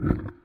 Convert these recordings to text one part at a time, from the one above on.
Mm-hmm.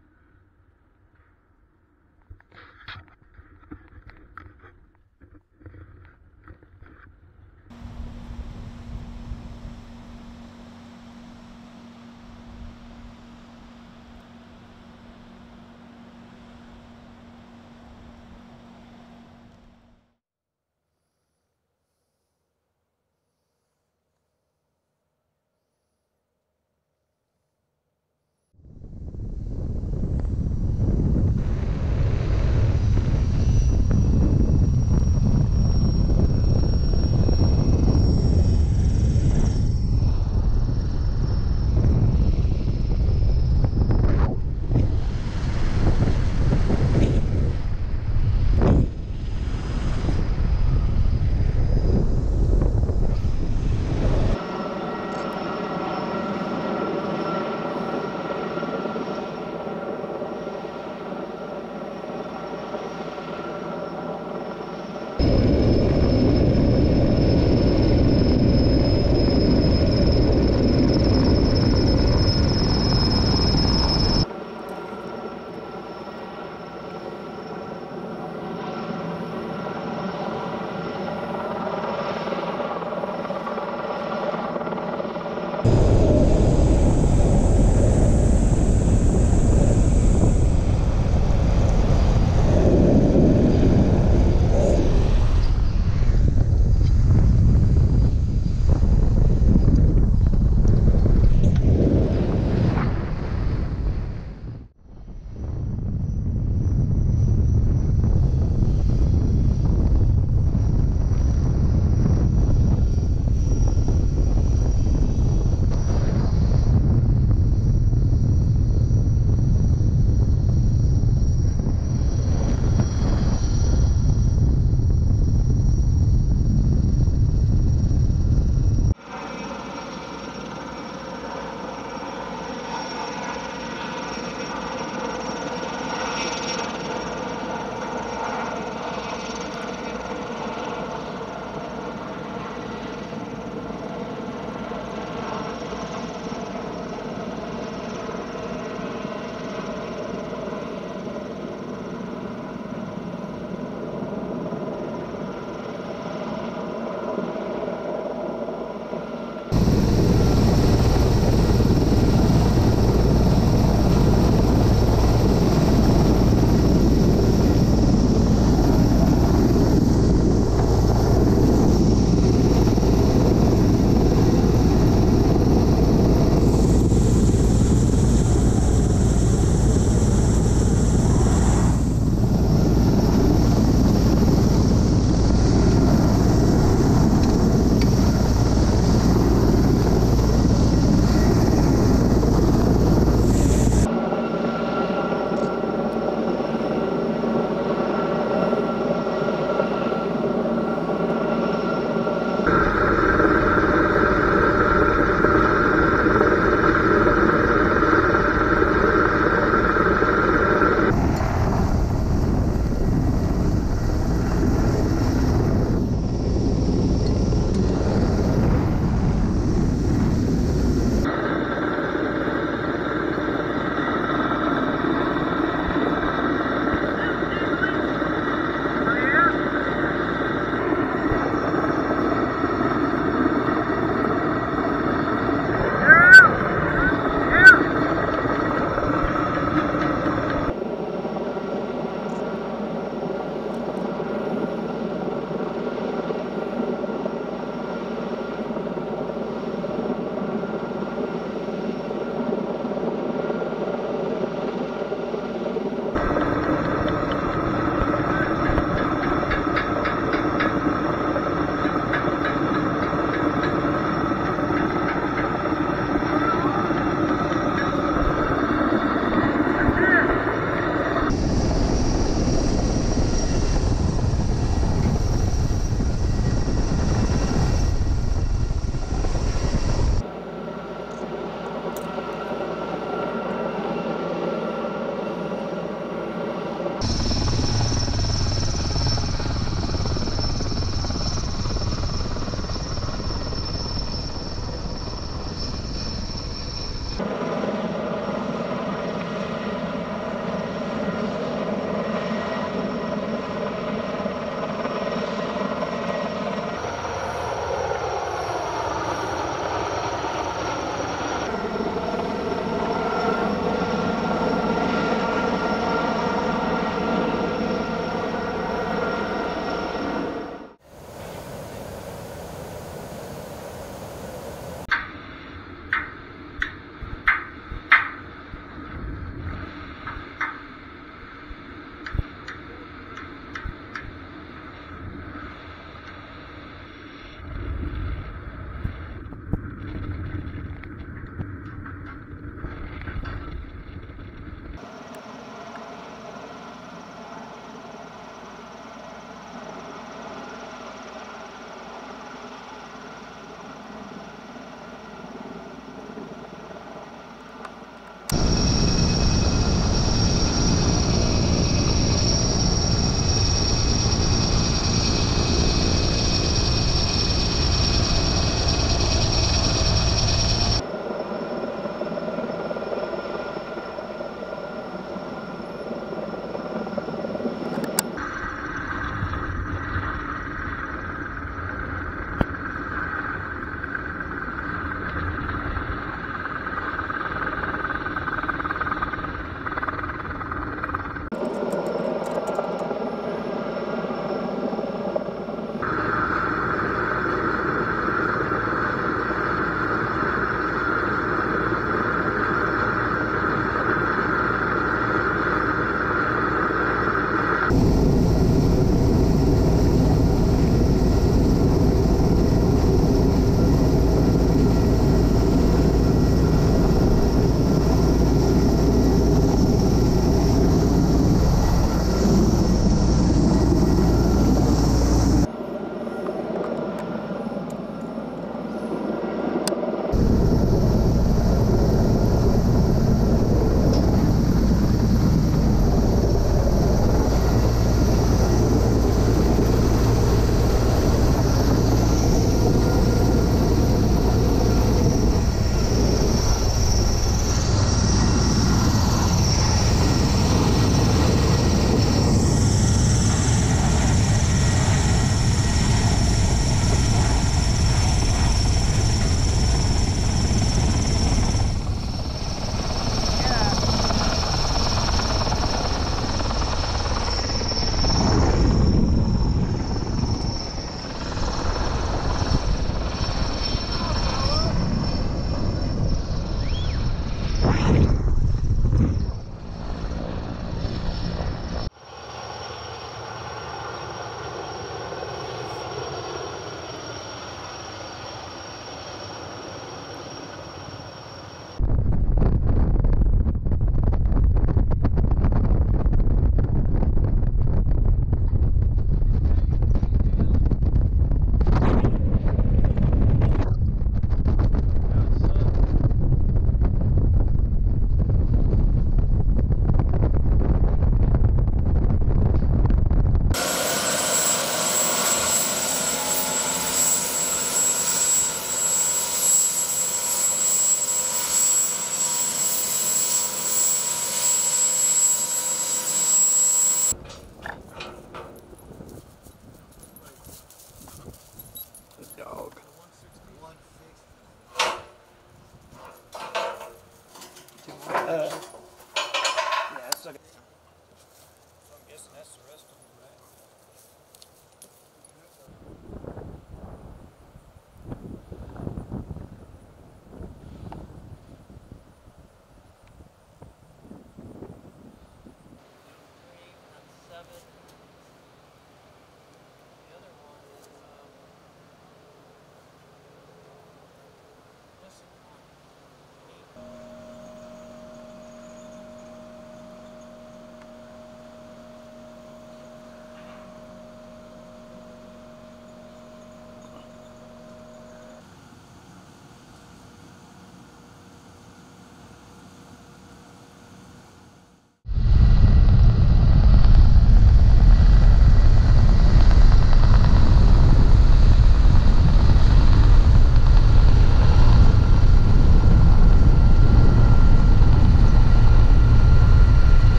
Uh,